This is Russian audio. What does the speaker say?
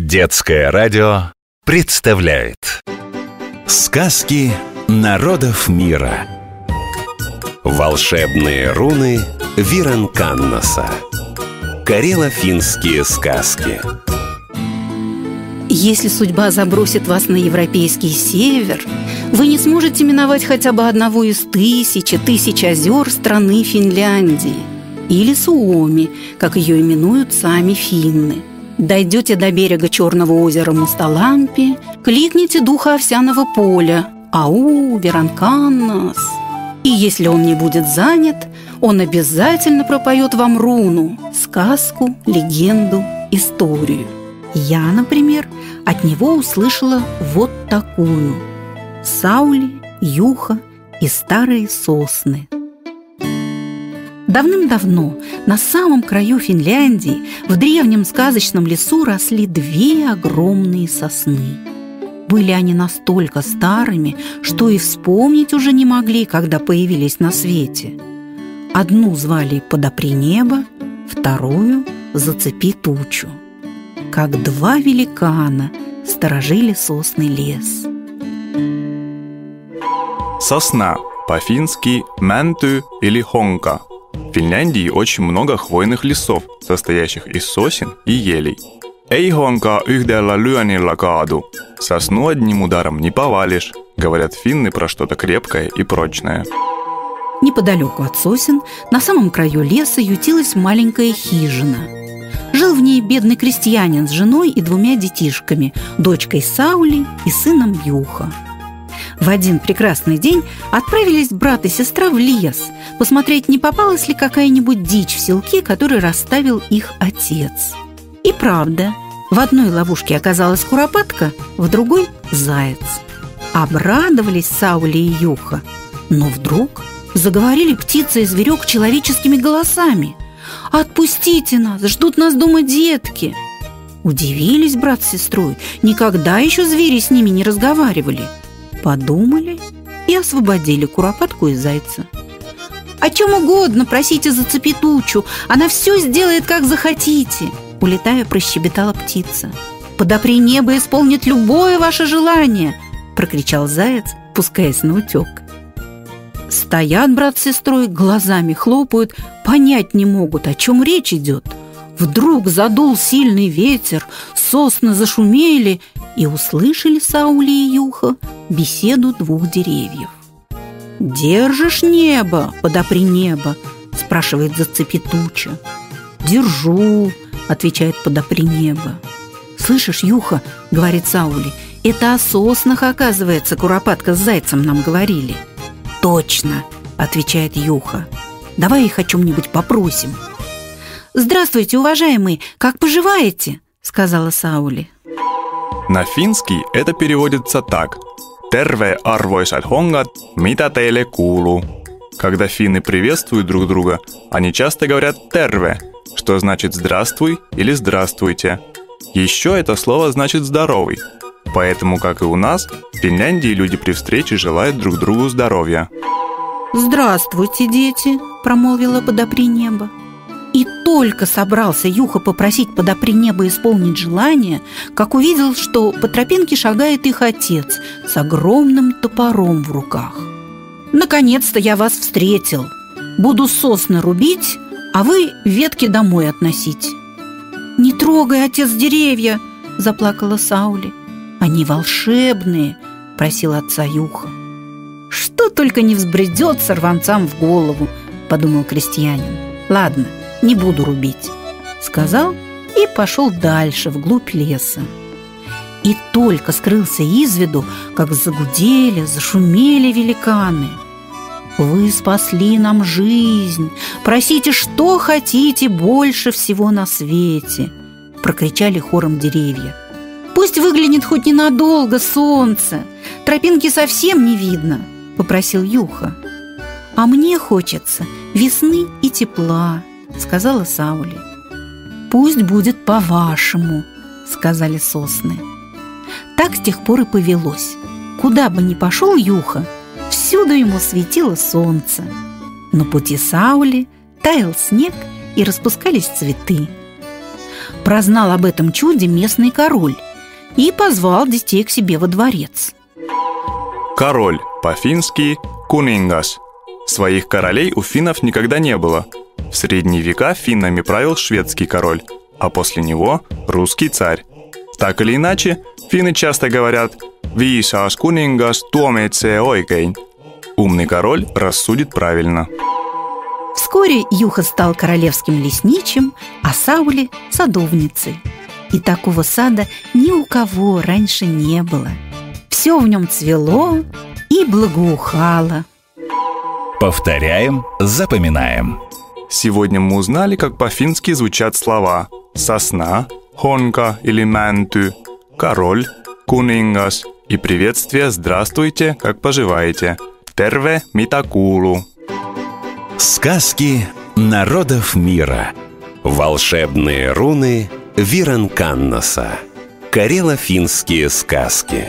Детское радио представляет Сказки народов мира. Волшебные руны Виранканнаса. Карело-финские сказки. Если судьба забросит вас на европейский север, вы не сможете миновать хотя бы одного из тысячи тысяч озер страны Финляндии или Суоми, как ее именуют сами финны. Дойдете до берега Черного озера Мусталампи, кликните духа овсяного поля «Ау, Веранканнас!» И если он не будет занят, он обязательно пропоет вам руну, сказку, легенду, историю. Я, например, от него услышала вот такую Саули, Юха и старые сосны – Давным-давно на самом краю Финляндии в древнем сказочном лесу росли две огромные сосны. Были они настолько старыми, что и вспомнить уже не могли, когда появились на свете. Одну звали «Подопри небо», вторую «Зацепи тучу». Как два великана сторожили сосный лес. Сосна по-фински «мэнту» или «хонка» Финляндии очень много хвойных лесов, состоящих из сосен и елей. Эйхонка yhdellä lyönnillä kaadu. Сосну одним ударом не повалишь, говорят финны про что-то крепкое и прочное. Неподалеку от сосен, на самом краю леса, ютилась маленькая хижина. Жил в ней бедный крестьянин с женой и двумя детишками, дочкой Саули и сыном Юха. В один прекрасный день отправились брат и сестра в лес посмотреть, не попалась ли какая-нибудь дичь в селке, который расставил их отец. И правда, в одной ловушке оказалась куропатка, в другой – заяц. Обрадовались Саули и Юха, но вдруг заговорили птица и зверек человеческими голосами. «Отпустите нас! Ждут нас дома детки!» Удивились брат с сестрой. Никогда еще звери с ними не разговаривали – Подумали и освободили куропатку и зайца. «О чем угодно просите зацепить тучу, она все сделает, как захотите!» Улетая, прощебетала птица. «Подопри небо исполнит любое ваше желание!» Прокричал заяц, пускаясь на утек. Стоят брат с сестрой, глазами хлопают, понять не могут, о чем речь идет. Вдруг задул сильный ветер, сосны зашумели, и услышали Саули и Юха беседу двух деревьев. «Держишь небо, подопри небо?» – спрашивает зацепетуча. «Держу», – отвечает подопри небо. «Слышишь, Юха?» – говорит Саули. «Это о соснах, оказывается, Куропатка с Зайцем нам говорили». «Точно», – отвечает Юха. «Давай их о чем-нибудь попросим». «Здравствуйте, уважаемые, как поживаете?» – сказала Саули. На финский это переводится так. Терве arvoisat hongat, mitä teille kuuluu? Когда финны приветствуют друг друга, они часто говорят «терве», что значит «здравствуй» или «здравствуйте». Еще это слово значит «здоровый». Поэтому, как и у нас, в Финляндии люди при встрече желают друг другу здоровья. «Здравствуйте, дети!» – промолвила подопри небо. И только собрался Юха попросить подопри небо исполнить желание, как увидел, что по тропинке шагает их отец с огромным топором в руках. «Наконец-то я вас встретил! Буду сосны рубить, а вы ветки домой относить». «Не трогай, отец, деревья!» – заплакала Саули. «Они волшебные!» – просил отца Юха. «Что только не взбредет сорванцам в голову!» – подумал крестьянин. «Ладно, не буду рубить», — сказал и пошел дальше, вглубь леса. И только скрылся из виду, как загудели, зашумели великаны. «Вы спасли нам жизнь! Просите, что хотите больше всего на свете!» — прокричали хором деревья. «Пусть выглянет хоть ненадолго солнце! Тропинки совсем не видно!» — попросил Юха. «А мне хочется весны и тепла!» — сказала Саули. «Пусть будет по-вашему», — сказали сосны. Так с тех пор и повелось. Куда бы ни пошел Юха, всюду ему светило солнце. На пути Саули таял снег и распускались цветы. Прознал об этом чуде местный король и позвал детей к себе во дворец. Король, по-фински кунингас. Своих королей у финнов никогда не было. В средние века финнами правил шведский король, а после него русский царь. Так или иначе, финны часто говорят «Viisas kuningas tuomitsee oikein». Умный король рассудит правильно. Вскоре Юха стал королевским лесничим, а Саули – садовницей. И такого сада ни у кого раньше не было. Все в нем цвело и благоухало. Повторяем, запоминаем. Сегодня мы узнали, как по-фински звучат слова «сосна», «хонка» или «мэнту», «король», «кунингас» и приветствие «здравствуйте», как поживаете. «Терве митакулу». Сказки народов мира. Волшебные руны Виранканнаса. Карело-финские сказки.